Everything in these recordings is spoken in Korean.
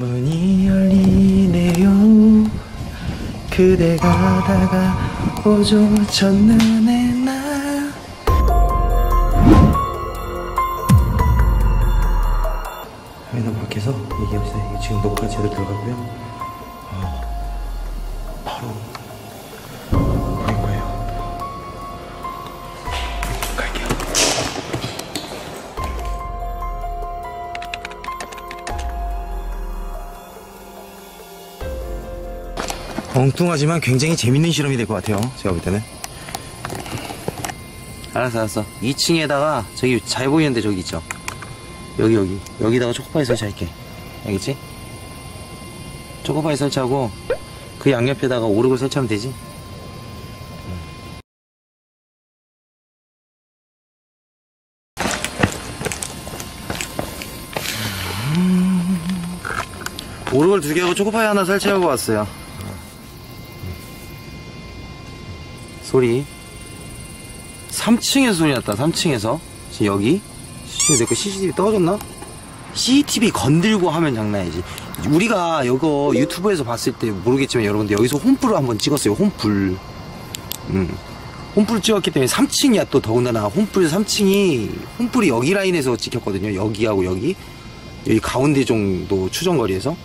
문이 열리네요. 그대가 다가오죠 첫눈에 나. 여기다 밖에서 이게 지금 녹화 제대로 들어가고요 엉뚱하지만 굉장히 재밌는 실험이 될 것 같아요. 제가 볼 때는. 알았어, 알았어. 2층에다가 저기 잘 보이는데 저기 있죠? 여기, 여기. 여기다가 초코파이 설치할게. 알겠지? 초코파이 설치하고 그 양옆에다가 오르골 설치하면 되지? 오르골 두 개하고 초코파이 하나 설치하고 왔어요. 소리. 3층에서 소리 났다 3층에서. 지금 여기. 씨, 내거 CCTV 떨어졌나? CCTV 건들고 하면 장난이지. 우리가 이거 유튜브에서 봤을 때 모르겠지만 여러분들 여기서 홈불을 한번 찍었어요 홈불 음. 홈불 찍었기 때문에 3층이야 또 더군다나. 홈불 3층이 홈불이 여기 라인에서 찍혔거든요. 여기하고 여기. 여기 가운데 정도 추정거리에서.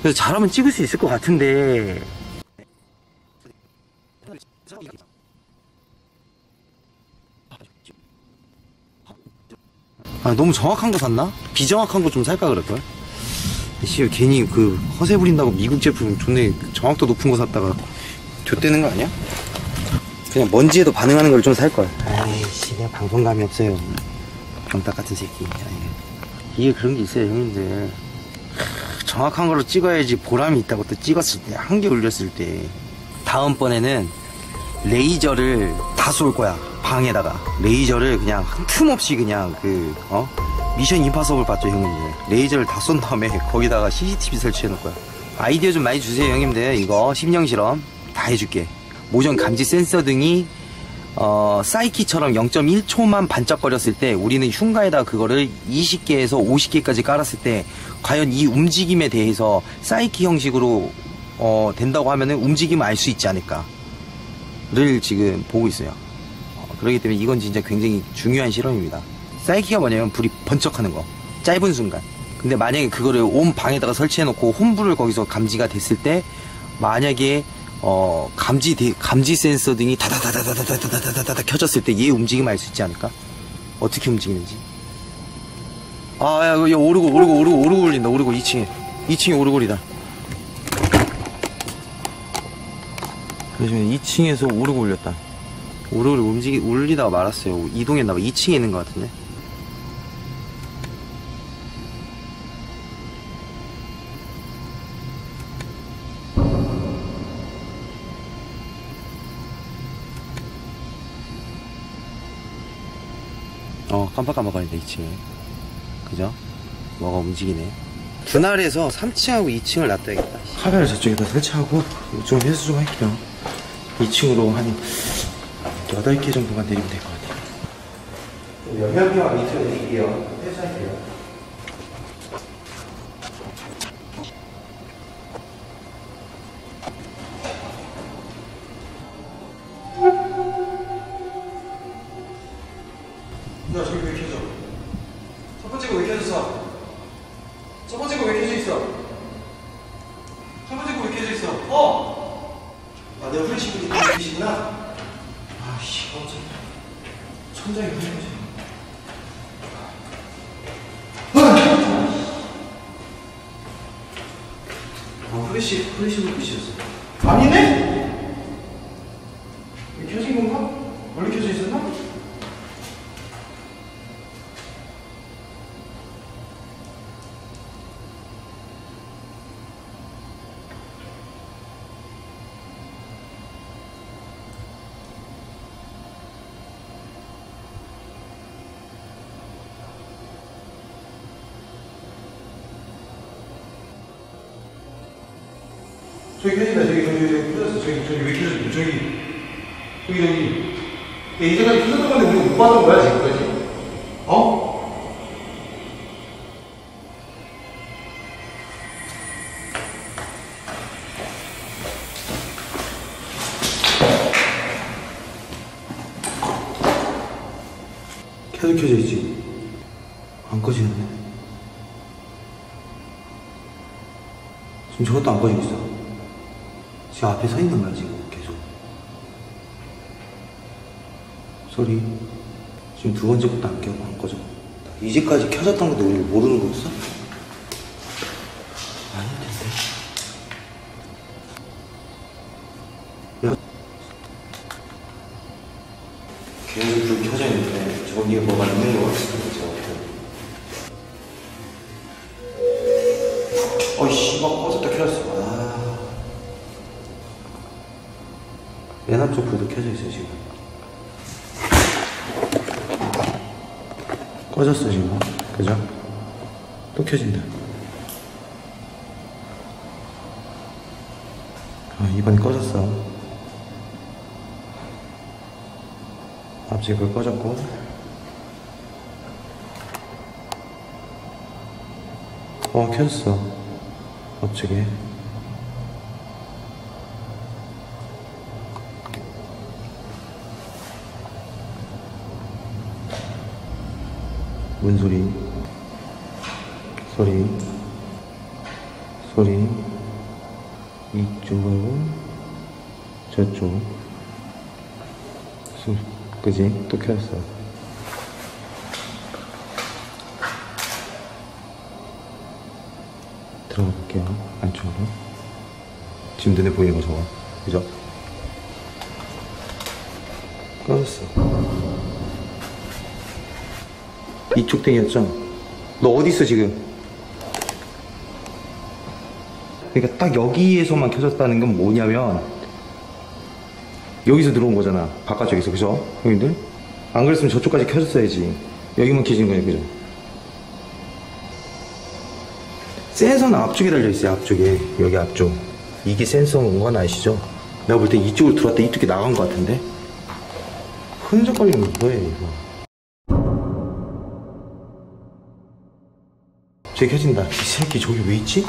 그래서 잘하면 찍을 수 있을 것 같은데 아, 너무 정확한 거 샀나? 비정확한 거 좀 살까 그럴걸? 씨, 괜히 그 허세 부린다고 미국 제품 존내 정확도 높은 거 샀다가 좆되는 거 아니야? 그냥 먼지에도 반응하는 걸 좀 살걸. 아이씨, 내가 방송감이 없어요. 병딱 같은 새끼. 이게 그런 게 있어요, 형님들. 하, 정확한 걸로 찍어야지 보람이 있다고 또 찍었을 때, 한 개 올렸을 때. 다음번에는 레이저를 다 쏠 거야. 방에다가. 레이저를 그냥 틈없이 그냥 그, 어? 미션 임파서블 봤죠, 형님들. 레이저를 다 쏜 다음에 거기다가 CCTV 설치해 놓을 거야. 아이디어 좀 많이 주세요, 형님들. 이거 심령 실험 다 해줄게. 모션 감지 센서 등이 어, 사이키처럼 0.1초만 반짝거렸을 때 우리는 흉가에다 그거를 20개에서 50개까지 깔았을 때 과연 이 움직임에 대해서 사이키 형식으로 어, 된다고 하면은 움직임을 알수 있지 않을까. 를 지금 보고 있어요. 어, 그렇기 때문에 이건 진짜 굉장히 중요한 실험입니다. 사이키가 뭐냐면 불이 번쩍하는 거. 짧은 순간. 근데 만약에 그거를 온 방에다가 설치해놓고 홈불을 거기서 감지가 됐을 때 만약에 어 감지 데- 감지 센서 등이 다다다다다다다다다다 켜졌을 때 얘 움직임 알 수 있지 않을까? 어떻게 움직이는지. 아, 야, 야, 오르고, 오르고, 오르고, 오르고 올린다, 오르고, 2층에. 2층에 오르골이다. 그래서 2층에서 오르고 올렸다. 오르골이 움직이, 올리다가 말았어요. 이동했나봐. 2층에 있는 것 같은데. 어, 깜빡깜빡거린다, 2층에. 그죠? 뭐가 움직이네. 분할해서 3층하고 2층을 놔둬야겠다. 카메라 저쪽에다 설치하고 좀 회수 좀 할게요 2층으로 한 8개 정도만 내리면 될 것 같아요 영향표와 밑으로 내릴게요. 회수할게요. 야 저기 왜 켜져? 첫 번째 거왜 켜졌어? 첫 번째 거왜 켜져 있어? 첫 번째 거왜 켜져 있어? 어? 아 내가 후레쉬 끄고 계시구나? 어째 천장이 왜 켜져 아 후레쉬 후레쉬 불빛이었어 아니네? 저기 큰일이다. 저기 저기 끊었어. 저기 저기 왜 끊었어? 저기 저기 저기 야, 이제까지 끊었던 건데 우리 못 받은 거야 지금까지? 어? 계속 켜져 있지? 안 꺼지는데? 지금 저것도 안 꺼지고 있어. 지금 앞에 서 있는 거야, 지금 계속. 소리. 지금 두 번째 것도 안 켜고 안 꺼져. 이제까지 켜졌던 우리 모르는 거였어? 아닐 텐데. 야. 계속 불 켜져 있는데 저기에 뭐가 있는 거 같습니다. 켜져 있어요, 지금. 꺼졌어, 지금. 그죠? 또 켜진다. 아, 이번에 꺼졌어. 앞쪽에 불 꺼졌고. 어, 켰어. 앞쪽에. 문 소리, 소리, 소리, 이쪽하고 저쪽. 소- 그지? 또 켰어. 들어가 볼게요. 안쪽으로. 지금 눈에 보이는 거 저거. 그죠? 꺼졌어. 이쪽 땡이었죠? 너 어디 있어 지금? 그러니까 딱 여기에서만 켜졌다는 건 뭐냐면 여기서 들어온 거잖아 바깥쪽에서 그죠? 형님들? 안 그랬으면 저쪽까지 켜졌어야지 여기만 켜진 거예요 그죠? 센서는 앞쪽에 달려있어요 앞쪽에 여기 앞쪽 이게 센서인 건 아시죠? 내가 볼 때 이쪽으로 들어왔다 이쪽에 나간 것 같은데 흔적거리는 거 뭐예요 이거 저기 켜진다. 이 새끼 저기 왜 있지?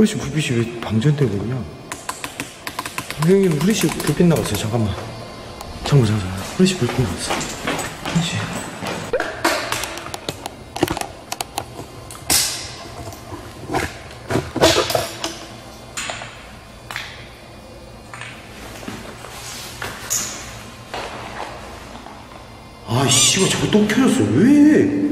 후레쉬 불빛이 왜 방전되고 있냐? 형님 후레쉬 불빛 나갔어요. 잠깐만. 잠깐만 잠깐만 후레쉬 불빛 나갔어 후레쉬 아 씨발 저거 또 켜졌어 왜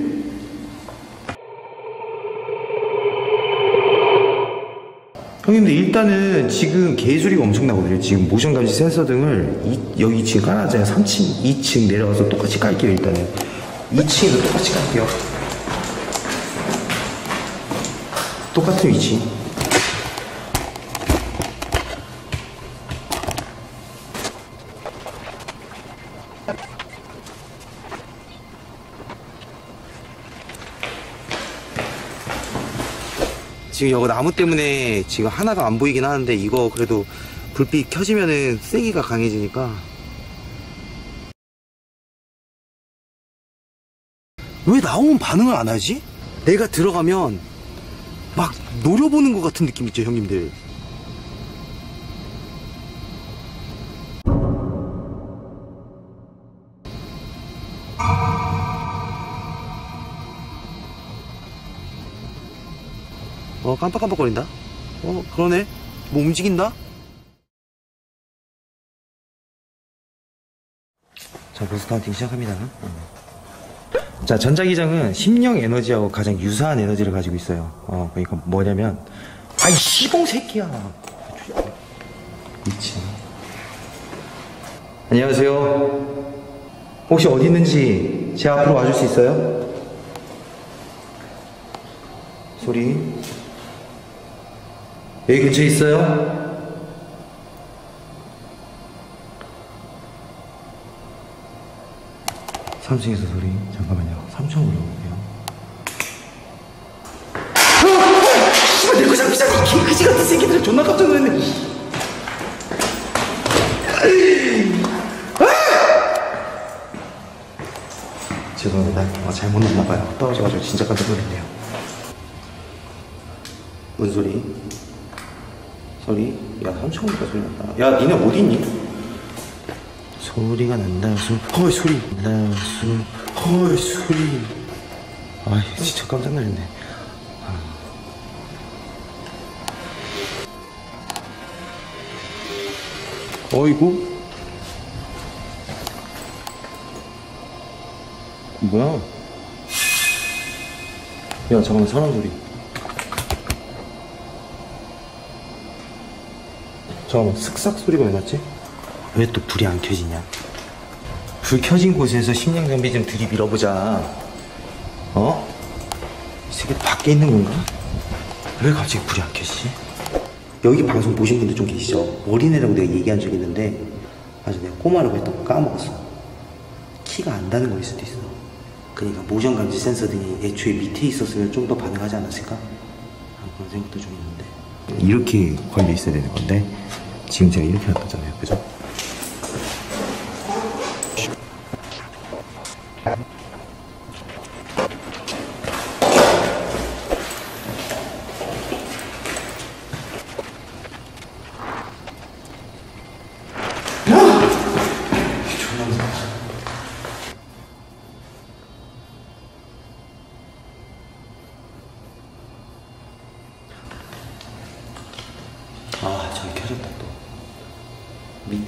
형님들 일단은 지금 개소리가 엄청 나거든요. 지금 모션 감지 센서 등을 이- 여기 지금 깔아놨잖아요. 3층, 2층 내려가서 똑같이 깔게요. 일단은 2층에서 똑같이 깔게요. 똑같은 위치. 지금 여기 나무 때문에 지금 하나가 안 보이긴 하는데 이거 그래도 불빛 켜지면은 세기가 강해지니까 왜 나오면 반응을 안 하지? 내가 들어가면 막 노려보는 것 같은 느낌 있죠 형님들 어 깜빡깜빡거린다. 어 그러네. 뭐 움직인다? 자 보스 counting 시작합니다. 어. 자 전자기장은 심령 에너지하고 가장 유사한 에너지를 가지고 있어요. 어 그러니까 뭐냐면 아이 시봉 새끼야. 미친. 안녕하세요. 혹시 어디 있는지 제 앞으로 와줄 수 있어요? 소리 여기 근처에 있어요? 3층에서 소리 잠깐만요 3층 올라올게요 씨발 내거 잡히잖아 이 개그지 같은 새끼들 존나 깜짝 놀랐네 죄송합니다 아, 잘못 넣나봐요 떨어져가지고 진짜 깜짝 놀랐네요 뭔 소리? 소리? 야 3층 오니까 소리 났다. 야 니네 어디 있니? 소리가 난다 수헐 소리. 난다 수헐 소리. 아 진짜 깜짝 놀랐네. 어이구. 뭐야? 야 잠깐만 사람 소리 잠깐만 슥싹 소리가 왜 났지? 왜 또 불이 안 켜지냐? 불 켜진 곳에서 식량 장비 좀 들이밀어보자. 어? 이 새끼 밖에 있는 건가? 왜 갑자기 불이 안 켜지지? 여기 방송 보신 분들 좀 계시죠? 어린애라고 내가 얘기한 적 있는데 맞아 내가 꼬마라고 했던 거 까먹었어. 키가 안 닿는 거일 수도 있어. 그러니까 모션 감지 센서 등이 애초에 밑에 있었으면 좀 더 반응하지 않았을까? 하는 그런 생각도 좀 있는데 이렇게 걸려 있어야 되는 건데 지금 제가 이렇게 놨잖아요 그죠?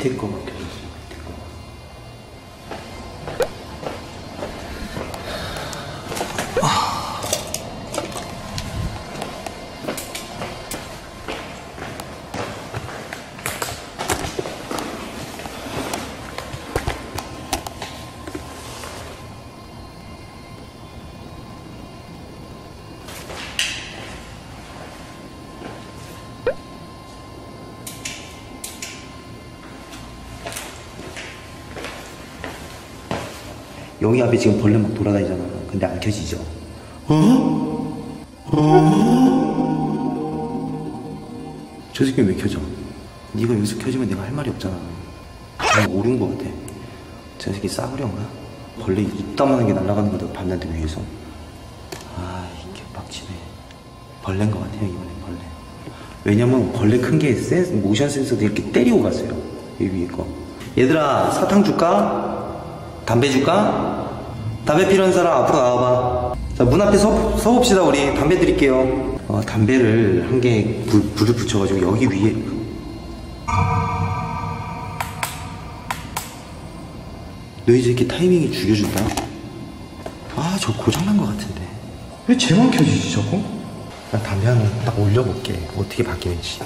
밑에 여기 앞에 지금 벌레 막 돌아다니잖아 근데 안 켜지죠 어? 어? 저 새끼 왜 켜져? 네가 여기서 켜지면 내가 할 말이 없잖아 잘 모르는 거 같아 저 새끼 싸구려인가? 벌레 이따만한 게 날아가는 거다 봤는데 위에서 아 이게 빡치네 벌레인 것 같아요 이번엔 벌레 왜냐면 벌레 큰 게 모션 센서도 이렇게 때리고 갔어요 이 위에 거 얘들아 사탕 줄까? 담배 줄까? 담배 필요한 사람 앞으로 나와봐. 자 문 앞에 서, 서봅시다 우리. 담배 드릴게요. 어, 담배를 한 개 불을 붙여가지고 여기 위에. 너희 새끼 타이밍이 죽여준다? 아 저 고장난 것 같은데. 왜 쟤만 켜지지 저거? 나 담배 하나 딱 올려볼게. 어떻게 바뀌는지.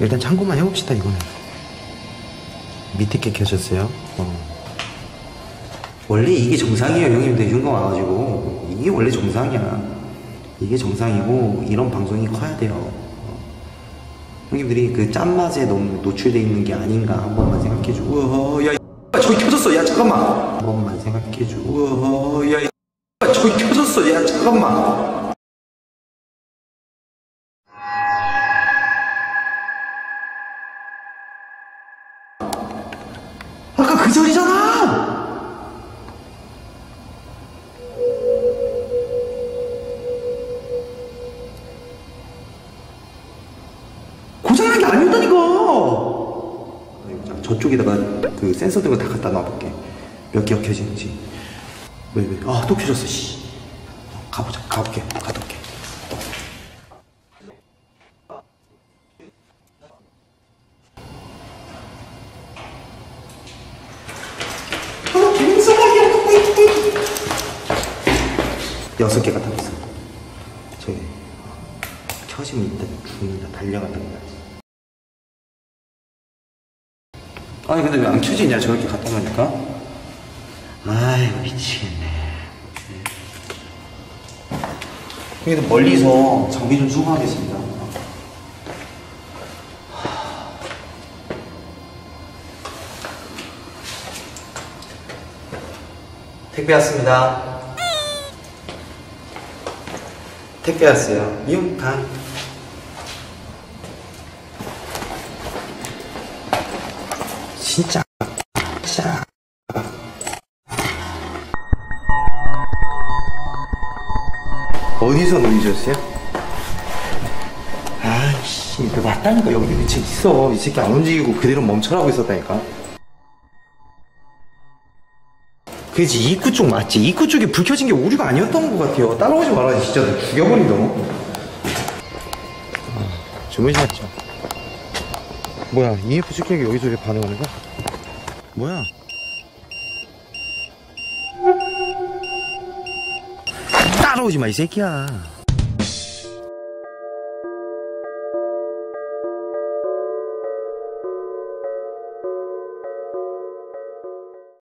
일단 참고만 해봅시다 이거는. 밑에 게 켜졌어요. 어. 원래 이게 정상이에요. 형님들 윤경 와가지고. 이게 원래 정상이야. 이게 정상이고 이런 방송이 커야 돼요. 어. 형님들이 그 짠맛에 너무 노출돼 있는 게 아닌가 한 번만 생각해줘 우와 야이 저기 켜졌어. 야 잠깐만. 한 번만 생각해줘 우와 야이 저기 켜졌어. 야 잠깐만 자, 저쪽에다가 그 센서 등을 다 갖다 놔볼게. 몇 개가 켜지는지. 왜, 왜? 아, 또 켜졌어, 씨. 가보자, 가볼게, 갔다 올게. 아. 여섯 개가 다 있어. 저기. 켜지면 일단 죽는다 달려간답니다 아니 근데 왜 안 켜지냐 저렇게 갖다 놓으니까 아이 미치겠네 형님들 멀리서 장비 좀 수거하겠습니다 택배 왔습니다. 택배 왔어요. 미용판. 진짜. 진짜. 어디서 놀리셨어요? 아이씨, 그 맞다니까 여기 위치 있어. 이 새끼 안 움직이고 그대로 멈춰라고 있었다니까. 그지 입구 쪽 맞지? 입구 쪽에 불 켜진 게 오류가 아니었던 것 같아요. 따라오지 말아야지 진짜 너 죽여버린다. 아, 주무시겠죠. 뭐야 EF 축객이 여기서 왜 반응하는 거야? 뭐야? 따라오지 마 이 새끼야.